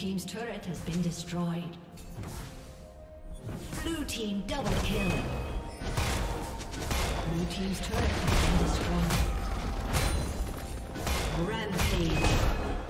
Team's turret has been destroyed. Blue team double kill. Blue team's turret has been destroyed. Rampage.